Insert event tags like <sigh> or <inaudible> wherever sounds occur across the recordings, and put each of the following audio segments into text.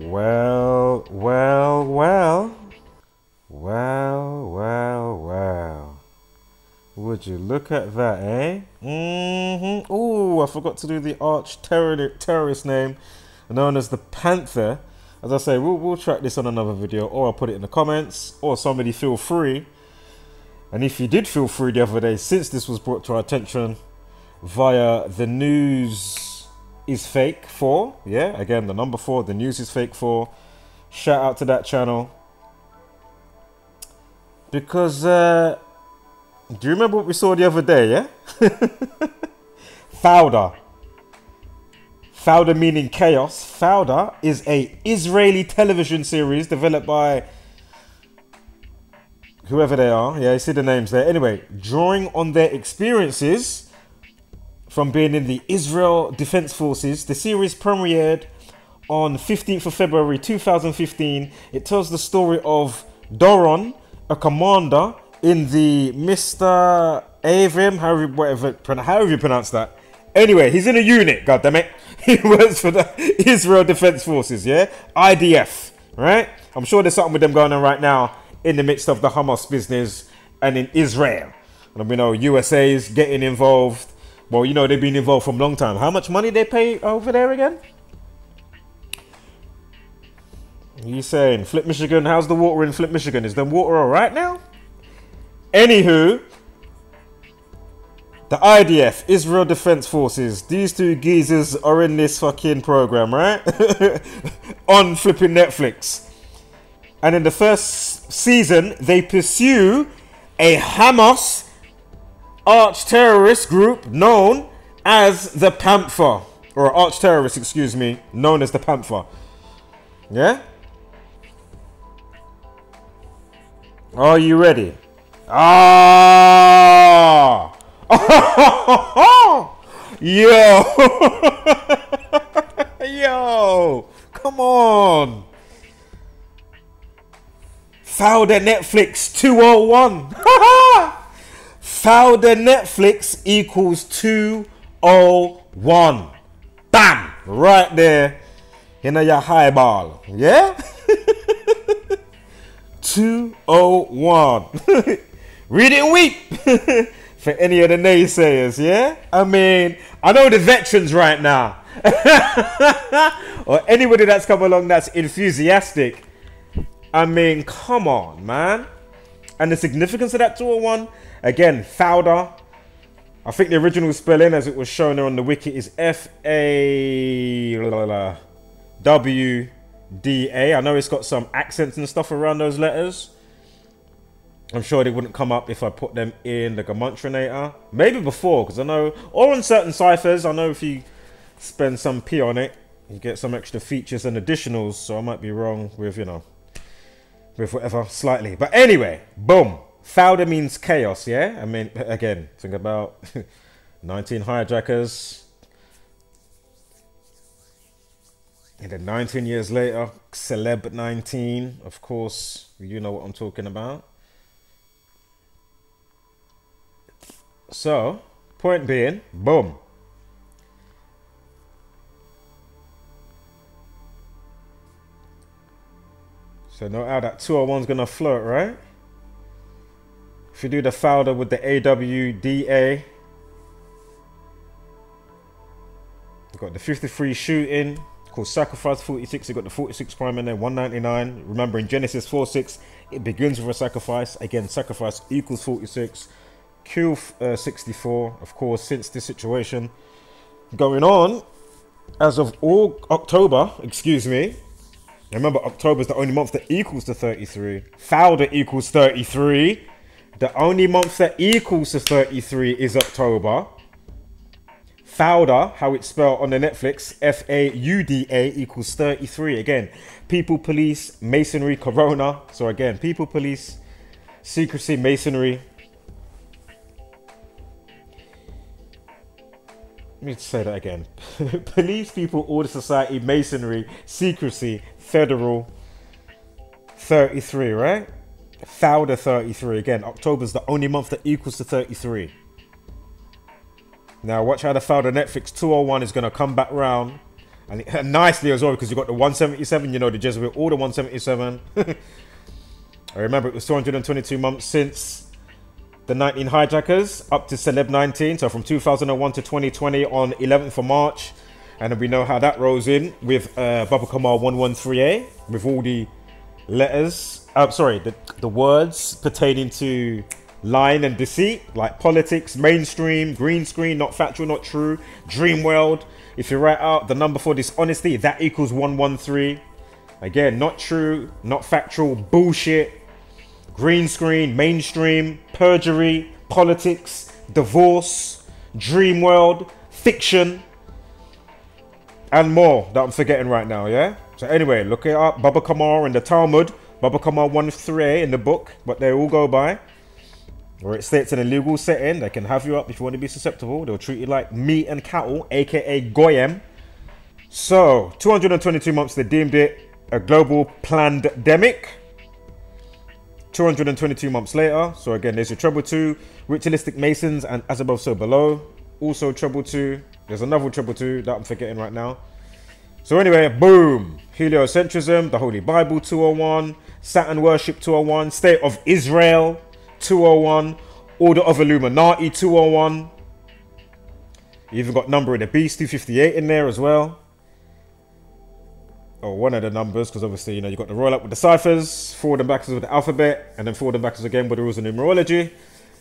Well, well, well. Well, well, well. Would you look at that, eh? Mm-hmm. Oh, I forgot to do the arch terror- terrorist name known as the Panther. As I say, we'll, we'll track this on another video, or I'll put it in the comments, or somebody feel free. And if you did feel free the other day, since this was brought to our attention via the news is fake for, yeah, again, the number four, the news is fake for. Shout out to that channel. Because, uh, do you remember what we saw the other day, yeah? <laughs> Fauda. Fauda meaning chaos. Fauda is a Israeli television series developed by whoever they are. Yeah, you see the names there. Anyway, drawing on their experiences from being in the Israel Defense Forces, the series premiered on 15th of February 2015. It tells the story of Doron, a commander in the Mr. Avim, however, whatever, however you pronounce that. Anyway, he's in a unit, God damn it. <laughs> He works for the Israel Defense Forces, yeah? IDF, right? I'm sure there's something with them going on right now in the midst of the Hamas business and in Israel. And we know USA's getting involved. Well, you know, they've been involved from a long time. How much money they pay over there again? You saying Flint, Michigan? How's the water in Flint, Michigan? Is the water all right now? Anywho, the IDF, Israel Defense Forces, these two geezers are in this fucking program, right? <laughs> On flipping Netflix. And in the first season, they pursue a Hamas arch terrorist group known as the Panther. Or arch terrorist, excuse me, known as the Panther. Yeah? Are you ready? Ah! <laughs> Yo! <laughs> Yo! Come on! Fauda Netflix 201. <laughs> Fauda Netflix equals 201. Bam! Right there in your highball. Yeah? <laughs> 201. <laughs> Read it weep. <laughs> For any of the naysayers, yeah? I mean, I know the veterans right now. or anybody that's come along that's enthusiastic. I mean, come on, man. And the significance of that 201, again, Fauda. I think the original spelling, as it was shown there on the wiki, is F A W D A. I know it's got some accents and stuff around those letters. I'm sure they wouldn't come up if I put them in the Gematria. Maybe before, because I know, or on certain ciphers, I know if you spend some P on it, you get some extra features and additionals. So I might be wrong with, you know, with whatever, slightly. But anyway, boom. Fauda means chaos, yeah? I mean, again, think about <laughs> 19 hijackers. And then 19 years later, Celeb 19. Of course, you know what I'm talking about. So, point being, boom. So no how that 201 is gonna float, right? If you do the Fauda with the AWDA, you've got the 53 shooting called Sacrifice 46. You've got the 46 prime and then 199. Remember in Genesis 46, it begins with a sacrifice. Again, sacrifice equals 46. Q uh, 64, of course, since this situation going on as of all October, excuse me. Remember, October is the only month that equals to 33. Fauda equals 33. The only month that equals to 33 is October. Fauda, how it's spelled on the Netflix, F A U D A equals 33. Again, people police, masonry, corona. So again, people police, secrecy, masonry, Let me say that again. <laughs> Police, people, order, society, masonry, secrecy, federal. 33, right? Fauda 33. Again, October's the only month that equals to 33. Now, watch how the Fauda Netflix 201 is going to come back round And it- <laughs> nicely as well because you've got the 177, you know, the Jesuit Order 177. <laughs> I remember it was 222 months since the 19 hijackers up to Celeb 19. So from 2001 to 2020 on 11th of March. And we know how that rolls in with uh, Baba Kamma 113A with all the letters. Uh, sorry, the, the words pertaining to lying and deceit, like politics, mainstream, green screen, not factual, not true, dream world. If you write out the number for dishonesty, that equals 113. Again, not true, not factual, bullshit, green screen, mainstream, perjury, politics, divorce, dream world, fiction, and more that I'm forgetting right now, yeah? So anyway, look it up, Baba Kamma in the Talmud, Baba Kamma 1-3 in the book, but they all go by. Where it states in a legal setting, they can have you up if you want to be susceptible. They'll treat you like meat and cattle, aka Goyim. So, 222 months, they deemed it a global pandemic. 222 months later, so again, there's your treble two, ritualistic masons, and as above, so below. Also, treble two. There's another treble two that I'm forgetting right now. So, anyway, boom. Heliocentrism, the Holy Bible 201, Saturn worship 201, State of Israel 201, Order of Illuminati 201. You even got Number of the Beast 258 in there as well or one of the numbers, because obviously, you know, you've got the roll up with the ciphers, forward and backwards with the alphabet, and then forward and backwards again with the rules of numerology,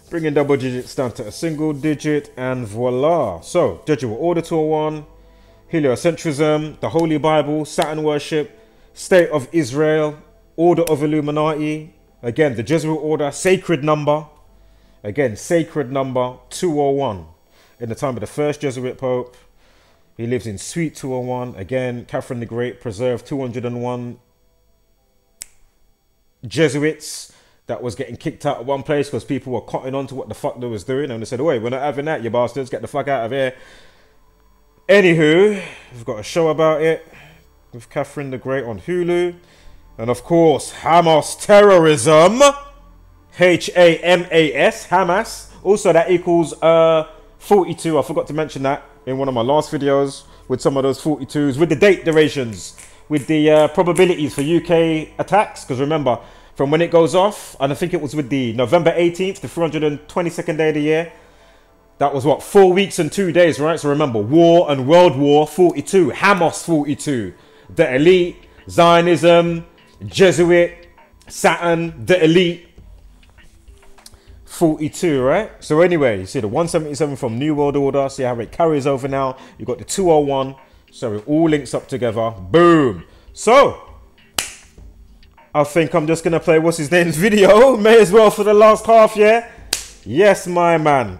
bringing double digits down to a single digit, and voila. So, Jesuit Order 201, Heliocentrism, the Holy Bible, Saturn worship, State of Israel, Order of Illuminati, again, the Jesuit Order, sacred number, again, sacred number 201, in the time of the first Jesuit Pope, he lives in Suite 201. Again, Catherine the Great preserved 201 Jesuits that was getting kicked out of one place because people were cotton on to what the fuck they was doing. And they said, wait, we're not having that, you bastards. Get the fuck out of here. Anywho, we've got a show about it with Catherine the Great on Hulu. And of course, Hamas terrorism. H A M A S, Hamas. Also, that equals uh, 42. I forgot to mention that in one of my last videos with some of those 42s with the date durations, with the uh, probabilities for UK attacks. Because remember, from when it goes off, and I think it was with the November 18th, the 322nd day of the year. That was what four weeks and two days, right? So remember, war and World War 42, Hamas 42, the elite, Zionism, Jesuit, Saturn, the elite, 42, right? So anyway, you see the 177 from New World Order. See how it carries over now. You've got the 201. So it all links up together. Boom. So I think I'm just gonna play what's his name's <laughs> video. May as well for the last half, yeah? Yes, my man.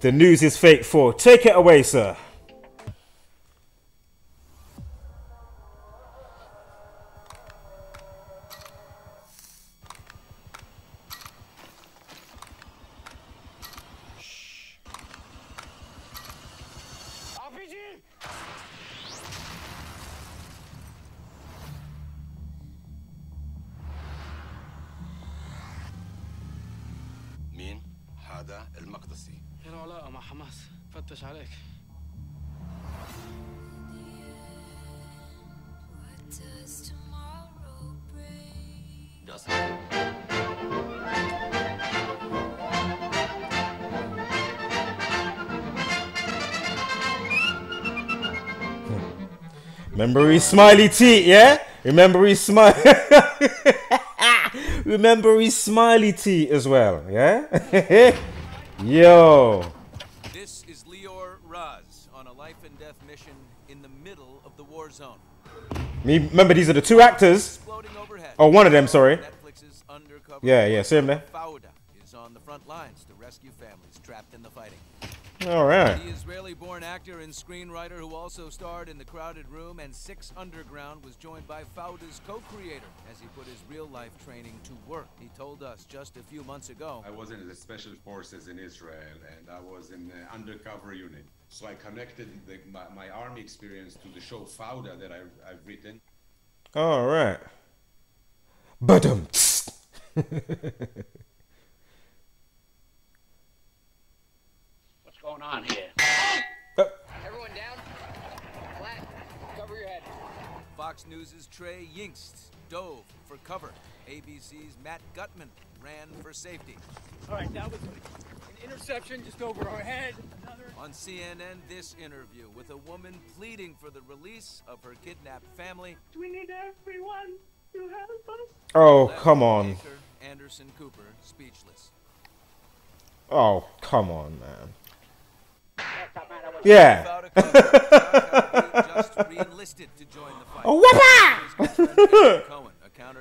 The news is fake for. Take it away, sir. مع حماس فتش عليك What does tomorrow bring? جاسم Remember his smiley teeth, yeah? Remember his smile. <laughs> Remember his smiley teeth as well, yeah? <laughs> Yo. Zone. Me, remember these are the two actors. Oh, one of them, sorry. Yeah, yeah, see him there. Fauda is on the front lines to rescue families trapped in the fighting. All right. The Israeli-born actor and screenwriter who also starred in The Crowded Room and Six Underground was joined by Fauda's co-creator as he put his real-life training to work. He told us just a few months ago. I was in the special forces in Israel and I was in the undercover unit. So I connected the, my, my army experience to the show Fauda that I, I've written. All right. Badum. <laughs> What's going on here? Uh, Everyone down? Flat. Cover your head. Fox News' Trey Yingst dove for cover. ABC's Matt Gutman ran for safety. All right, that was an interception just over our head. Another. On CNN, this interview with a woman pleading for the release of her kidnapped family. We need everyone to help us. Oh, come on. Anderson Cooper speechless. Oh, come on, man. Yeah. Without just <laughs> re-enlisted to join the fight. Oh, whoppa!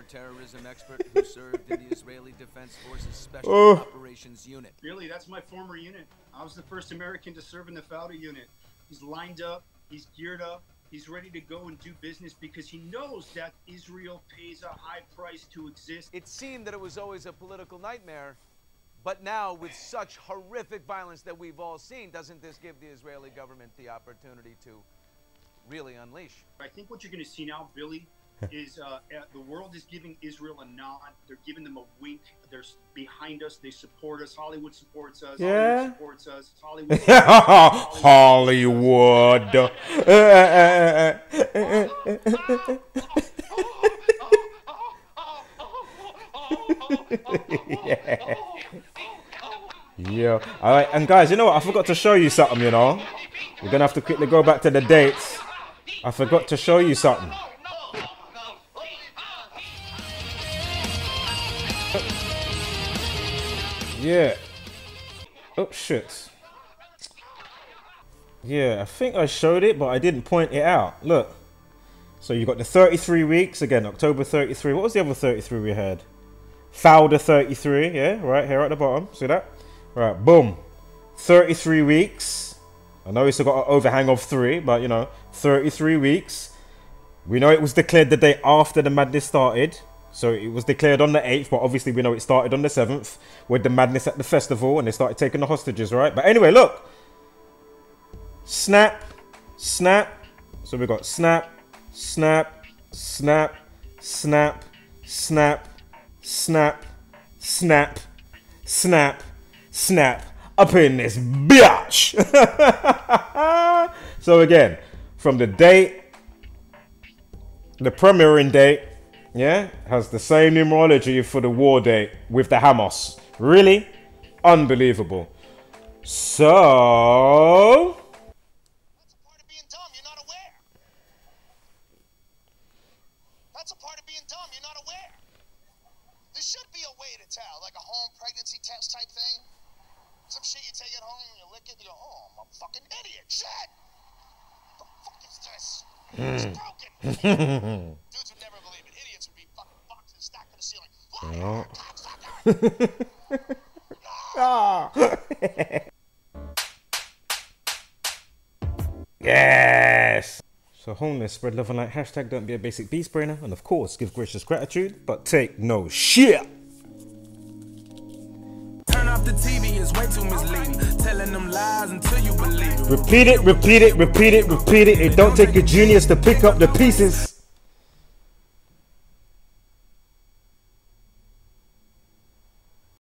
Counterterrorism expert who served in the Israeli Defense Forces Special Oh. Operations Unit. Really, that's my former unit. I was the first American to serve in the Fauda unit. He's lined up, he's geared up, he's ready to go and do business because he knows that Israel pays a high price to exist. It seemed that it was always a political nightmare, but now with such horrific violence that we've all seen, doesn't this give the Israeli government the opportunity to really unleash? I think what you're going to see now, Billy, is uh, uh, the world is giving Israel a nod. They're giving them a wink. They're behind us. They support us. Hollywood supports us. Yeah. Hollywood supports us. Hollywood. <laughs> <laughs> Hollywood. <laughs> yeah. All right, and guys, you know what? I forgot to show you something. You know, we're gonna have to quickly go back to the dates. I forgot to show you something. Yeah. Oh shit. Yeah, I think I showed it, but I didn't point it out. Look. So you've got the 33 weeks again, October 33. What was the other 33 we had? Fauda 33, yeah, right here at the bottom. See that? Right, boom. 33 weeks. I know it's got an overhang of three, but you know, 33 weeks. We know it was declared the day after the madness started. So it was declared on the 8th, but obviously we know it started on the 7th with the madness at the festival and they started taking the hostages, right? But anyway, look. Snap, snap. So we got snap, snap, snap, snap, snap, snap, snap, snap, snap. Up in this bitch. <laughs> so again, from the date, the premiering date, yeah, has the same numerology for the war date with the Hamas. Really? Unbelievable. So. That's <laughs> to the ceiling. Liar, cocksucker. Yes. So homeless, spread love and light. Hashtag don't be a basic beast brainer. And of course, give gracious gratitude, but take no shit. Turn off the TV, it's way too misleading. Telling them lies until you believe. Repeat it, repeat it, repeat it, repeat it. It don't take a genius to pick up the pieces.